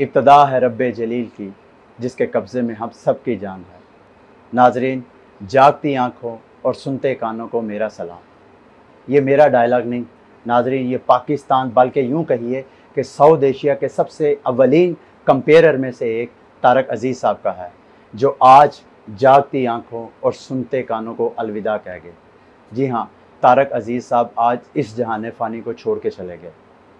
इब्तदा है रब जलील की, जिसके कब्ज़े में हम सब की जान है। नाजरीन, जागती आँखों और सुनते कानों को मेरा सलाम। ये मेरा डायलॉग नहीं, नाजरीन, ये पाकिस्तान, बल्कि यूँ कहिए कि साउथ एशिया के सबसे अवलिन कंपेयर में से एक तारक अज़ीज़ साहब का है, जो आज जागती आँखों और सुनते कानों को अलविदा कह गए। जी हाँ तारक अज़ीज़ साहब आज इस जहान फ़ानी को छोड़ के चले गए।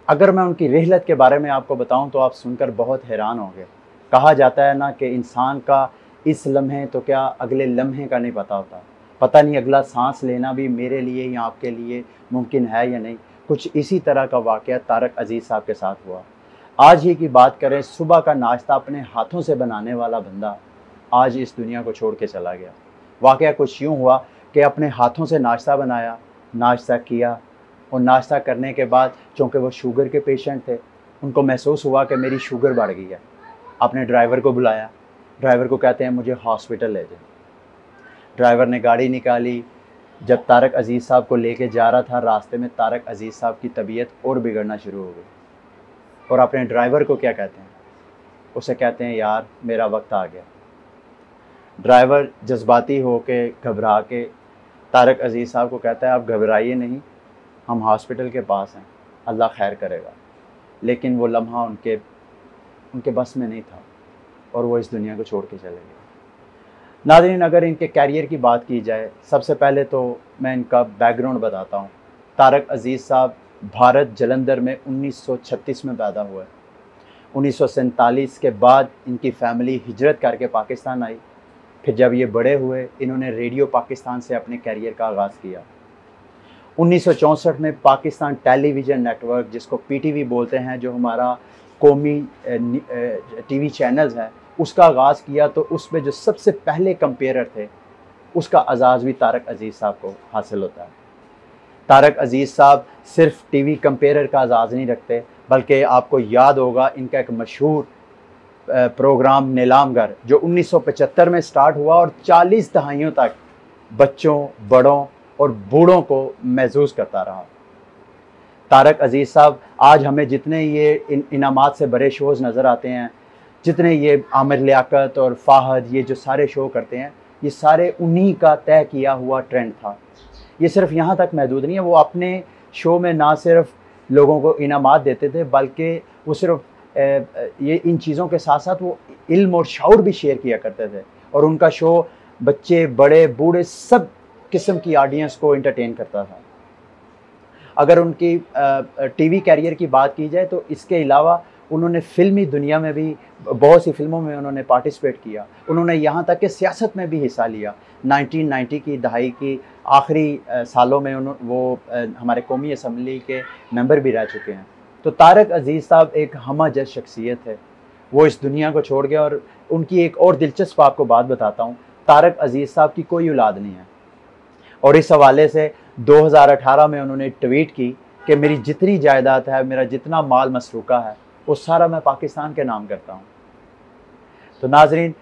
अगर मैं उनकी रहलत के बारे में आपको बताऊँ तो आप सुनकर बहुत हैरान होंगे। कहा जाता है ना कि इंसान का इस लम्हे तो क्या अगले लम्हे का नहीं पता होता। पता नहीं अगला सांस लेना भी मेरे लिए या आपके लिए मुमकिन है या नहीं। कुछ इसी तरह का वाक़ तारक अज़ीज़ साहब के साथ हुआ। आज ही की बात करें, सुबह का नाश्ता अपने हाथों से बनाने वाला बंदा आज इस दुनिया को छोड़ के चला गया। वाक़ कुछ यूँ हुआ कि अपने हाथों से नाश्ता बनाया, नाश्ता किया और नाश्ता करने के बाद चूँकि वो शुगर के पेशेंट थे, उनको महसूस हुआ कि मेरी शुगर बढ़ गई है। अपने ड्राइवर को बुलाया। ड्राइवर को कहते हैं, मुझे हॉस्पिटल ले जाए ड्राइवर ने गाड़ी निकाली। जब तारक अज़ीज़ साहब को लेके जा रहा था, रास्ते में तारक अज़ीज़ साहब की तबीयत और बिगड़ना शुरू हो गई। और अपने ड्राइवर को क्या कहते हैं? उसे कहते हैं, यार, मेरा वक्त आ गया। ड्राइवर जज्बाती हो के घबरा के, तारक अज़ीज़ साहब को कहता है, आप घबराइए नहीं। हम हॉस्पिटल के पास हैं, अल्लाह खैर करेगा। लेकिन वो लम्हा उनके उनके बस में नहीं था और वो इस दुनिया को छोड़ के चले गए। नाजरीन, अगर इनके कैरियर की बात की जाए, सबसे पहले तो मैं इनका बैकग्राउंड बताता हूँ। तारक अज़ीज़ साहब भारत जलंधर में 1936 में पैदा हुए। उन्नीस सौ सैंतालीस के बाद इनकी फैमिली हिजरत करके पाकिस्तान आई। फिर जब ये बड़े हुए, इन्होंने रेडियो पाकिस्तान से अपने कैरियर का आगाज़ किया। उन्नीस सौ चौंसठ में पाकिस्तान टेलीविज़न नेटवर्क, जिसको पीटीवी बोलते हैं, जो हमारा कौमी टीवी चैनल्स है, उसका आगाज़ किया तो उसमें जो सबसे पहले कंपेयर थे, उसका आज़ाज़ भी तारक अज़ीज़ साहब को हासिल होता है। तारक अज़ीज़ साहब सिर्फ़ टीवी कंपेयर का आज़ाज़ नहीं रखते, बल्कि आपको याद होगा इनका एक मशहूर प्रोग्राम नीलामगर जो 1975 में स्टार्ट हुआ और 40 दहाइयों तक बच्चों, बड़ों और बूढ़ों को महसूस करता रहा। तारक अज़ीज़ साहब, आज हमें जितने ये इन, इनामात से बड़े शोज़ नज़र आते हैं, जितने ये आमिर लियाकत और फाहद, ये जो सारे शो करते हैं, ये सारे उन्हीं का तय किया हुआ ट्रेंड था। ये सिर्फ़ यहाँ तक महदूद नहीं है, वो अपने शो में ना सिर्फ़ लोगों को इनामात देते थे, बल्कि वो सिर्फ़ ये इन चीज़ों के साथ साथ वो इल्म और शौर भी शेयर किया करते थे। और उनका शो बच्चे, बड़े, बूढ़े सब किस्म की ऑडियंस को इंटरटेन करता था। अगर उनकी टीवी कैरियर की बात की जाए तो इसके अलावा उन्होंने फिल्मी दुनिया में भी, बहुत सी फ़िल्मों में उन्होंने पार्टिसिपेट किया। उन्होंने यहाँ तक कि सियासत में भी हिस्सा लिया। 1990 की दहाई की आखिरी सालों में उन्होंने वो हमारे कौमी असम्बली के मेंबर भी रह चुके हैं। तो तारक अज़ीज़ साहब एक हमा जज शख्सियत है। वो इस दुनिया को छोड़ गया और उनकी एक और दिलचस्प आपको बात बताता हूँ। तारक अज़ीज़ साहब की कोई औलाद नहीं है। और इस हवाले से 2018 में उन्होंने ट्वीट की कि मेरी जितनी जायदाद है, मेरा जितना माल मसरूका है, वो सारा मैं पाकिस्तान के नाम करता हूँ। तो नाजरीन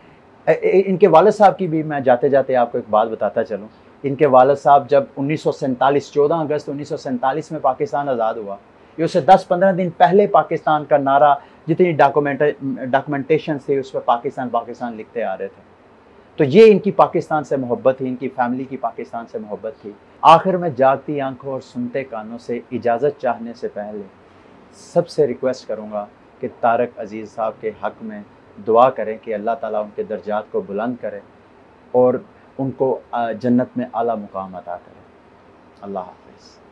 इनके वालद साहब की भी मैं जाते जाते आपको एक बात बताता चलूँ। इनके वालद साहब जब उन्नीस सौ अगस्त उन्नीस सौ सैंतालीस में पाकिस्तान आज़ाद हुआ, ये उससे 10-15 दिन पहले पाकिस्तान का नारा, जितनी डॉक्यूमेंट डॉक्यूमेंटेशन थी, उस पर पाकिस्तान पाकिस्तान लिखते आ रहे थे। तो ये इनकी पाकिस्तान से मोहब्बत थी, इनकी फैमिली की पाकिस्तान से मोहब्बत थी। आखिर में जागती आँखों और सुनते कानों से इजाज़त चाहने से पहले सबसे रिक्वेस्ट करूँगा कि तारक अज़ीज़ साहब के हक़ में दुआ करें कि अल्लाह ताला उनके दर्जात को बुलंद करे और उनको जन्नत में आला मुकाम अता करें। अल्लाह हाफिज़।